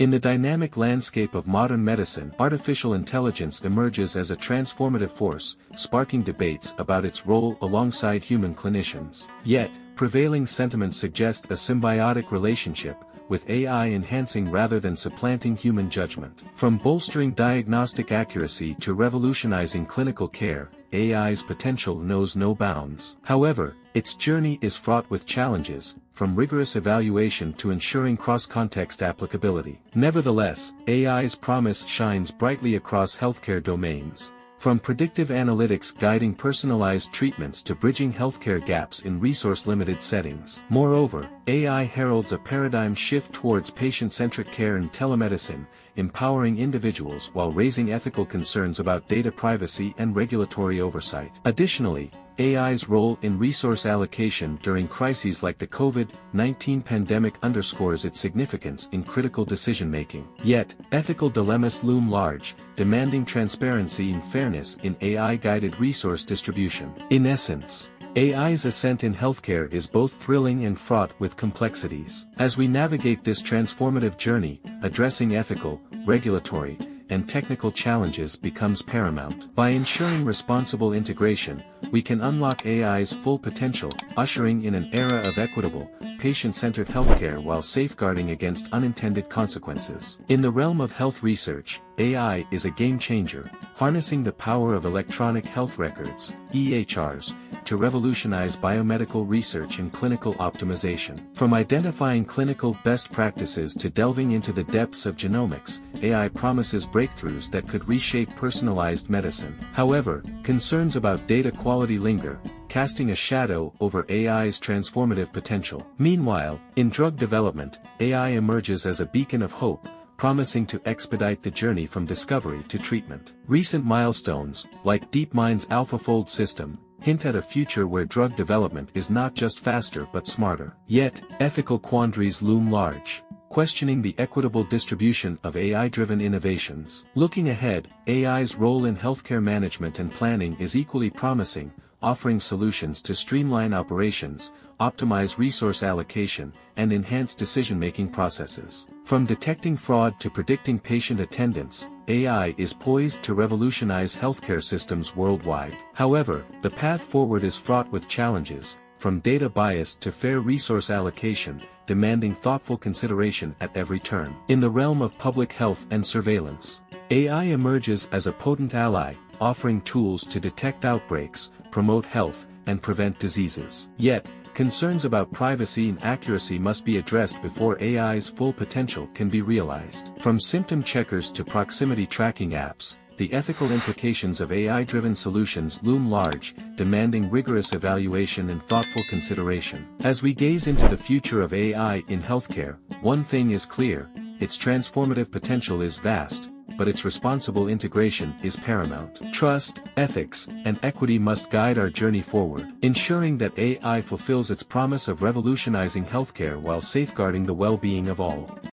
In the dynamic landscape of modern medicine, artificial intelligence emerges as a transformative force, sparking debates about its role alongside human clinicians. Yet, prevailing sentiments suggest a symbiotic relationship, with AI enhancing rather than supplanting human judgment. From bolstering diagnostic accuracy to revolutionizing clinical care, AI's potential knows no bounds. However, its journey is fraught with challenges, from rigorous evaluation to ensuring cross-context applicability. Nevertheless, AI's promise shines brightly across healthcare domains. From predictive analytics guiding personalized treatments to bridging healthcare gaps in resource-limited settings. Moreover, AI heralds a paradigm shift towards patient-centric care and telemedicine, empowering individuals while raising ethical concerns about data privacy and regulatory oversight. Additionally, AI's role in resource allocation during crises like the COVID-19 pandemic underscores its significance in critical decision-making. Yet, ethical dilemmas loom large, demanding transparency and fairness in AI-guided resource distribution. In essence, AI's ascent in healthcare is both thrilling and fraught with complexities. As we navigate this transformative journey, addressing ethical, regulatory, and technical challenges becomes paramount. By ensuring responsible integration, we can unlock AI's full potential, ushering in an era of equitable, patient-centered healthcare while safeguarding against unintended consequences. In the realm of health research, AI is a game-changer, harnessing the power of electronic health records, EHRs, to revolutionize biomedical research and clinical optimization. From identifying clinical best practices to delving into the depths of genomics, AI promises breakthroughs that could reshape personalized medicine. However, concerns about data quality linger, casting a shadow over AI's transformative potential. Meanwhile, in drug development, AI emerges as a beacon of hope, promising to expedite the journey from discovery to treatment. Recent milestones, like DeepMind's AlphaFold system, hint at a future where drug development is not just faster but smarter. Yet, ethical quandaries loom large, questioning the equitable distribution of AI-driven innovations. Looking ahead, AI's role in healthcare management and planning is equally promising, offering solutions to streamline operations, optimize resource allocation, and enhance decision-making processes. From detecting fraud to predicting patient attendance, AI is poised to revolutionize healthcare systems worldwide. However, the path forward is fraught with challenges, from data bias to fair resource allocation, demanding thoughtful consideration at every turn. In the realm of public health and surveillance, AI emerges as a potent ally, offering tools to detect outbreaks, promote health, and prevent diseases. Yet, concerns about privacy and accuracy must be addressed before AI's full potential can be realized. From symptom checkers to proximity tracking apps, the ethical implications of AI-driven solutions loom large, demanding rigorous evaluation and thoughtful consideration. As we gaze into the future of AI in healthcare, one thing is clear, its transformative potential is vast, but its responsible integration is paramount. Trust, ethics, and equity must guide our journey forward, ensuring that AI fulfills its promise of revolutionizing healthcare while safeguarding the well-being of all.